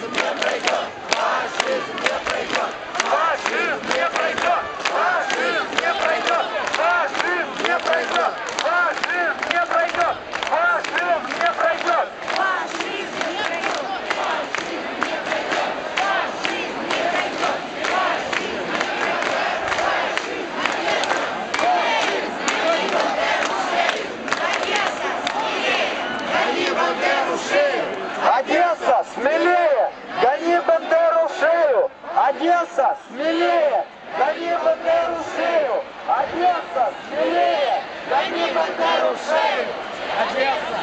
Fascism will break up. Fascism will break up. Одесса, смелее! Гони Бандеру шею! Одесса, смелее! Гони Бандеру шею! Одесса!